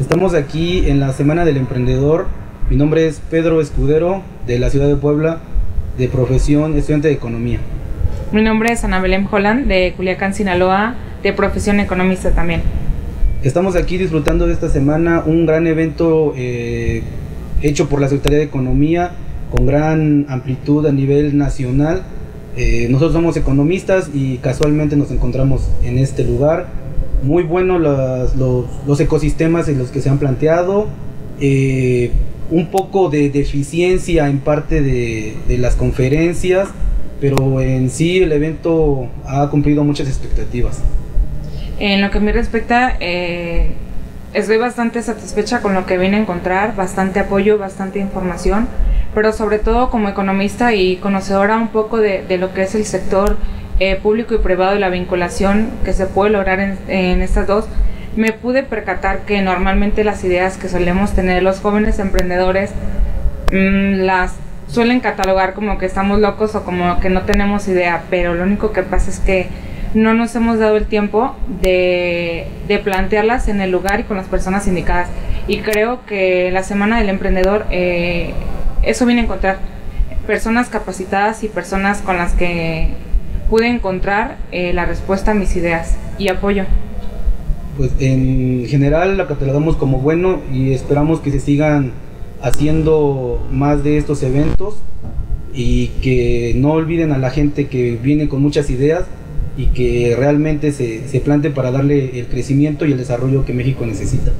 Estamos aquí en la Semana del Emprendedor. Mi nombre es Pedro Escudero, de la ciudad de Puebla, de profesión estudiante de Economía. Mi nombre es Ana Belén Holland, de Culiacán, Sinaloa, de profesión economista también. Estamos aquí disfrutando de esta semana un gran evento eh, hecho por la Secretaría de Economía con gran amplitud a nivel nacional. Eh, nosotros somos economistas y casualmente nos encontramos en este lugar. Muy buenos los, ecosistemas en los que se han planteado. Eh, un poco de deficiencia en parte de, de las conferencias, pero en sí el evento ha cumplido muchas expectativas. En lo que me respecta, eh, estoy bastante satisfecha con lo que vine a encontrar, bastante apoyo, bastante información, pero sobre todo como economista y conocedora un poco de, lo que es el sector eh, público y privado y la vinculación que se puede lograr en, estas dos, me pude percatar que normalmente las ideas que solemos tener los jóvenes emprendedores mm, las suelen catalogar como que estamos locos o como que no tenemos idea, pero lo único que pasa es que no nos hemos dado el tiempo de, plantearlas en el lugar y con las personas indicadas. Y creo que la Semana del Emprendedor eh, eso viene a encontrar personas capacitadas y personas con las que pude encontrar eh, la respuesta a mis ideas y apoyo. Pues en general la catalogamos como bueno y esperamos que se sigan haciendo más de estos eventos y que no olviden a la gente que viene con muchas ideas y que realmente se, se plante para darle el crecimiento y el desarrollo que México necesita.